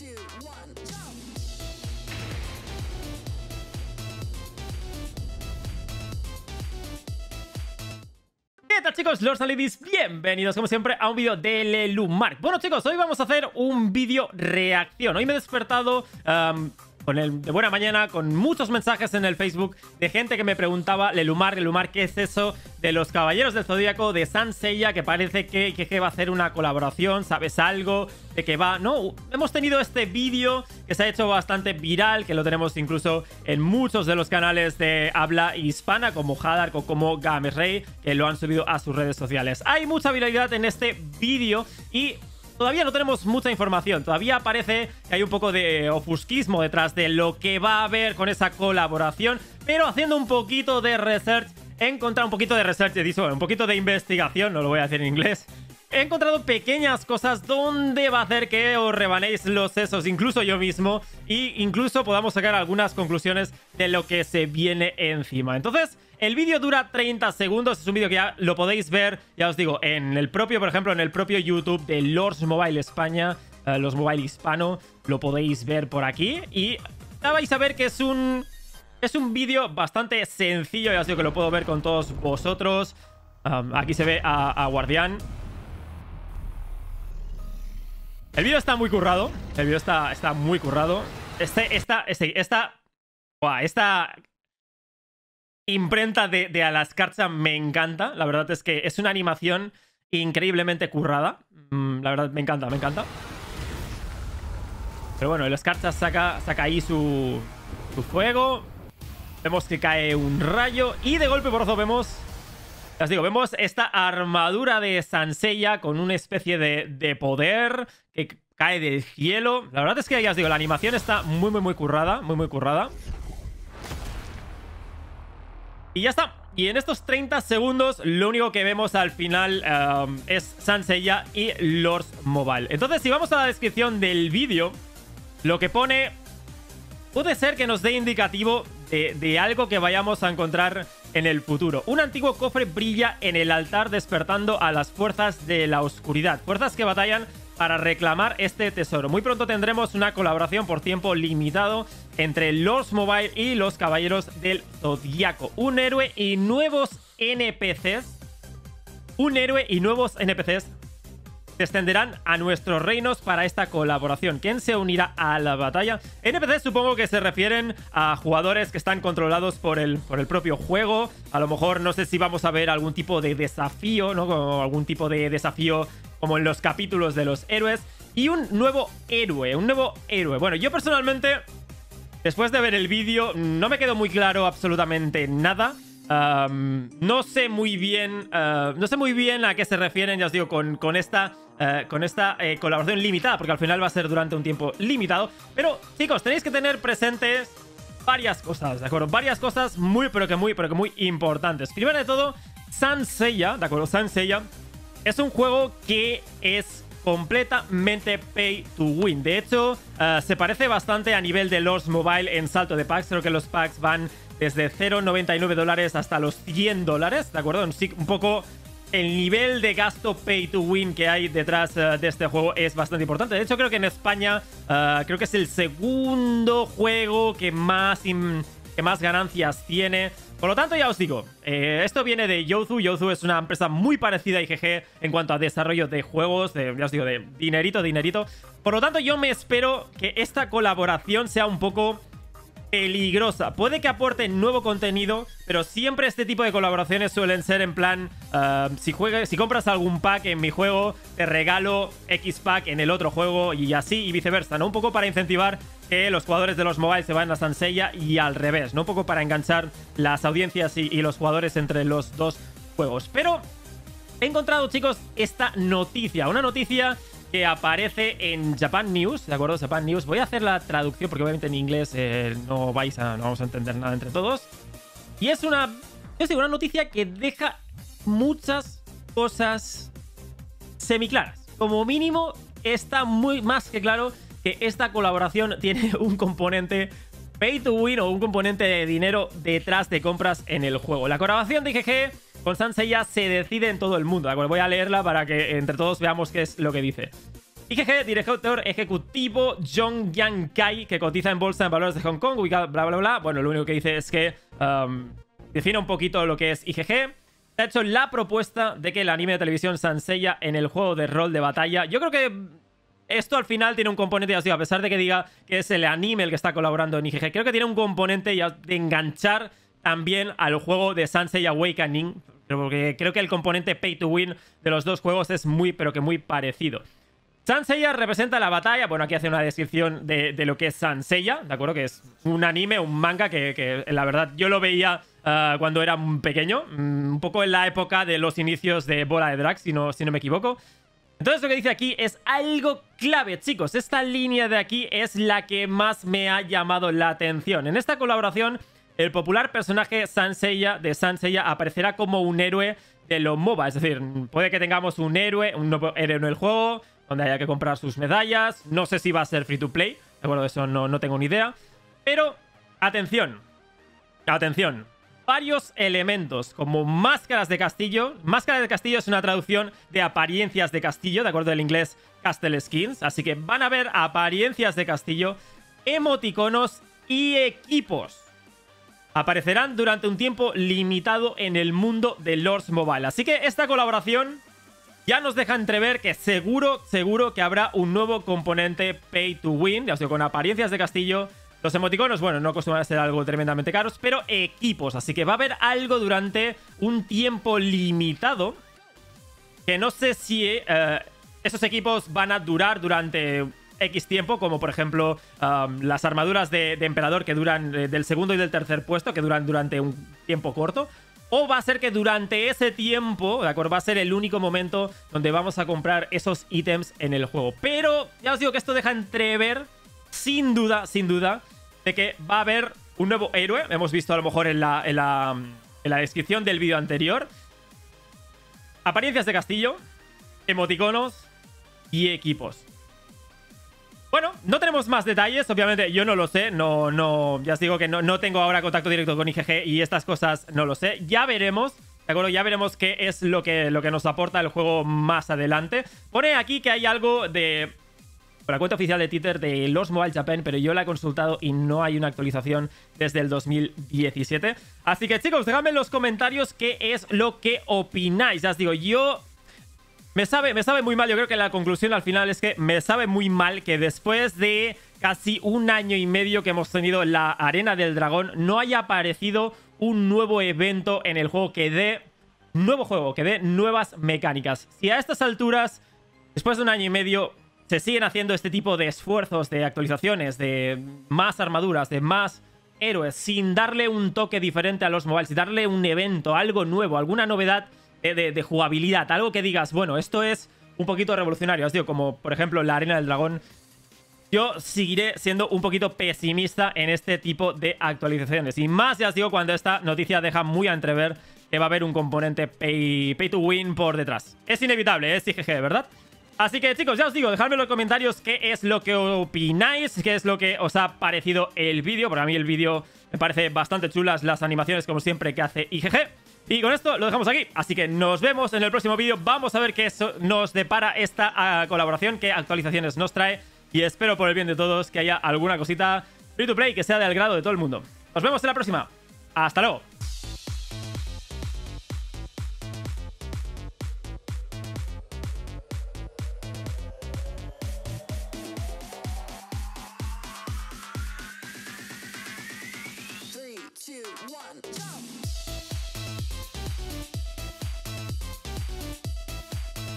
¿Qué tal chicos? And Ladies, bienvenidos como siempre a un vídeo de Lelumark Bueno chicos, hoy vamos a hacer un vídeo reacción Hoy me he despertado con el de buena mañana, con muchos mensajes en el Facebook de gente que me preguntaba, Lelumar, Lelumar, ¿qué es eso de los Caballeros del Zodíaco de Sanseiya? Que parece que, que, va a hacer una colaboración, ¿sabes algo? De que va, ¿no? Hemos tenido este vídeo que se ha hecho bastante viral, que lo tenemos incluso en muchos de los canales de habla hispana, como Hadar o como Games Rey, que lo han subido a sus redes sociales. Hay mucha viralidad en este vídeo y todavía no tenemos mucha información. Todavía parece que hay un poco de ofusquismo detrás de lo que va a haber con esa colaboración. Pero haciendo un poquito de research, he encontrado un poquito de research, un poquito de investigación, no lo voy a hacer en inglés. He encontrado pequeñas cosas donde va a hacer que os rebanéis los sesos, incluso yo mismo, y incluso podamos sacar algunas conclusiones de lo que se viene encima. Entonces, el vídeo dura 30 segundos, es un vídeo que ya lo podéis ver, ya os digo, en el propio, por ejemplo, en el propio YouTube de Lords Mobile España, eh, los Mobile Hispano, lo podéis ver por aquí, y ya vais a ver que es un... Es un vídeo bastante sencillo, ya os digo que lo puedo ver con todos vosotros. aquí se ve a, a Guardián el vídeo está muy currado. El vídeo está, está muy currado. Este, esta, este, esta... esta imprenta de, de me encanta. La verdad es que es una animación increíblemente currada. Mm, la verdad, me encanta, me encanta. Pero bueno, el Scarcha saca, saca ahí su, su fuego. Vemos que cae un rayo. Y de golpe por vemos os digo, vemos esta armadura de Sanseiya con una especie de, poder que cae del cielo. La verdad es que ya os digo, la animación está muy, muy, muy currada. Muy, muy currada. Y ya está. Y en estos 30 segundos, lo único que vemos al final um, es Sanseiya y Lords Mobile. Entonces, si vamos a la descripción del vídeo, lo que pone puede ser que nos dé indicativo de, algo que vayamos a encontrar en el futuro. Un antiguo cofre brilla en el altar despertando a las fuerzas de la oscuridad. Fuerzas que batallan para reclamar este tesoro. Muy pronto tendremos una colaboración por tiempo limitado entre Lords Mobile y los Caballeros del Zodiaco. Un héroe y nuevos NPCs. Un héroe y nuevos NPCs extenderán a nuestros reinos para esta colaboración. ¿Quién se unirá a la batalla? NPC supongo que se refieren a jugadores que están controlados por el, por el propio juego. A lo mejor no sé si vamos a ver algún tipo de desafío, ¿no? Como algún tipo de desafío como en los capítulos de los héroes. Y un nuevo héroe, un nuevo héroe. Bueno, yo personalmente, después de ver el vídeo, no me quedó muy claro absolutamente nada no sé muy bien. Uh, no sé muy bien a qué se refieren, ya os digo, con, con esta. Uh, con esta eh, colaboración limitada, porque al final va a ser durante un tiempo limitado. Pero, chicos, tenéis que tener presentes varias cosas, ¿de acuerdo? Varias cosas muy, pero que muy, pero que muy importantes. Primero de todo, Sanseiya, ¿de acuerdo? Sanseiya es un juego que es completamente pay to win. De hecho, uh, se parece bastante a nivel de los mobile en salto de packs. Creo que los packs van desde 0,99 dólares hasta los 100 dólares, ¿de acuerdo? Un poco el nivel de gasto pay to win que hay detrás eh, de este juego es bastante importante. De hecho, creo que en España eh, creo que es el segundo juego que más, que más ganancias tiene. Por lo tanto, ya os digo, eh, esto viene de Yozu. Yozu es una empresa muy parecida a IGG en cuanto a desarrollo de juegos, de, ya os digo, de dinerito, dinerito. Por lo tanto, yo me espero que esta colaboración sea un poco peligrosa. Puede que aporte nuevo contenido, pero siempre este tipo de colaboraciones suelen ser en plan, uh, si, juegas, si compras algún pack en mi juego, te regalo X pack en el otro juego y así y viceversa, ¿no? Un poco para incentivar que los jugadores de los mobiles se vayan a Sansella y al revés, ¿no? Un poco para enganchar las audiencias y, y los jugadores entre los dos juegos. Pero he encontrado, chicos, esta noticia, una noticia que aparece en Japan News, ¿de acuerdo? Japan News. Voy a hacer la traducción porque obviamente en inglés eh, no vais a, no vamos a entender nada entre todos. Y es una, es una noticia que deja muchas cosas semiclaras. Como mínimo, está muy más que claro que esta colaboración tiene un componente pay to win o un componente de dinero detrás de compras en el juego. La colaboración de IGG con ya se decide en todo el mundo, Voy a leerla para que entre todos veamos qué es lo que dice. IGG, director ejecutivo Jong Yang Kai, que cotiza en bolsa en valores de Hong Kong, ubicado, bla, bla, bla. Bueno, lo único que dice es que um, define un poquito lo que es IGG. Se ha hecho la propuesta de que el anime de televisión Sanseiya en el juego de rol de batalla. Yo creo que esto al final tiene un componente, ya os digo, a pesar de que diga que es el anime el que está colaborando en IGG, creo que tiene un componente ya de enganchar también al juego de Sansei Awakening, porque creo que el componente pay to win de los dos juegos es muy, pero que muy parecido. Sanseiya representa la batalla. Bueno, aquí hace una descripción de, lo que es Sanseiya, ¿de acuerdo? Que es un anime, un manga que, la verdad yo lo veía ah, cuando era pequeño, mm, un poco en la época de los inicios de Bola de Drag, si no, si no me equivoco. Entonces lo que dice aquí es algo clave, chicos. Esta línea de aquí es la que más me ha llamado la atención. En esta colaboración, el popular personaje Sanseiya de Sanseiya aparecerá como un héroe de los MOBA. Es decir, puede que tengamos un héroe, un nuevo héroe en el juego, donde haya que comprar sus medallas. No sé si va a ser free to play, de acuerdo, eso no, no tengo ni idea. Pero, atención, atención. Varios elementos, como máscaras de castillo. Máscaras de castillo es una traducción de apariencias de castillo, de acuerdo del inglés Castle Skins. Así que van a ver apariencias de castillo, emoticonos y equipos aparecerán durante un tiempo limitado en el mundo de Lords Mobile. Así que esta colaboración ya nos deja entrever que seguro, seguro que habrá un nuevo componente Pay to Win, ya os digo, con apariencias de castillo. Los emoticonos, bueno, no acostumbran a ser algo tremendamente caros, pero equipos. Así que va a haber algo durante un tiempo limitado. Que no sé si eh, esos equipos van a durar durante X tiempo, como por ejemplo las armaduras de, emperador que duran eh, del segundo y del tercer puesto, que duran durante un tiempo corto. O va a ser que durante ese tiempo, ¿de acuerdo? Va a ser el único momento donde vamos a comprar esos ítems en el juego. Pero ya os digo que esto deja entrever, sin duda, sin duda, de que va a haber un nuevo héroe. Hemos visto a lo mejor en la, en la, en la descripción del vídeo anterior. Apariencias de castillo, emoticonos y equipos. Bueno, no tenemos más detalles, obviamente yo no lo sé, no, no, ya os digo que no, no tengo ahora contacto directo con IGG y estas cosas no lo sé, ya veremos, ¿de acuerdo? Ya veremos qué es lo que, lo que nos aporta el juego más adelante. Pone aquí que hay algo de la cuenta oficial de Twitter de los Mobile Japan, pero yo la he consultado y no hay una actualización desde el 2017. Así que chicos, dejadme en los comentarios qué es lo que opináis. Ya os digo, yo me sabe, me sabe muy mal, yo creo que la conclusión al final es que me sabe muy mal que después de casi un año y medio que hemos tenido la Arena del Dragón, no haya aparecido un nuevo evento en el juego que dé nuevo juego, que dé nuevas mecánicas. Si a estas alturas, después de un año y medio, se siguen haciendo este tipo de esfuerzos, de actualizaciones, de más armaduras, de más héroes, sin darle un toque diferente a los mobiles, sin darle un evento, algo nuevo, alguna novedad de, jugabilidad, algo que digas, bueno, esto es un poquito revolucionario, os digo, como por ejemplo la Arena del Dragón. Yo seguiré siendo un poquito pesimista en este tipo de actualizaciones. Y más, ya os digo, cuando esta noticia deja muy a entrever que va a haber un componente pay, to win por detrás. Es inevitable, es IGG, ¿verdad? Así que chicos, ya os digo, dejadme en los comentarios qué es lo que opináis, qué es lo que os ha parecido el vídeo. Porque a mí el vídeo me parece bastante chulas las animaciones, como siempre, que hace IGG. Y con esto lo dejamos aquí. Así que nos vemos en el próximo vídeo. Vamos a ver qué nos depara esta ah, colaboración, qué actualizaciones nos trae. Y espero por el bien de todos que haya alguna cosita free to play que sea del grado de todo el mundo. Nos vemos en la próxima. Hasta luego.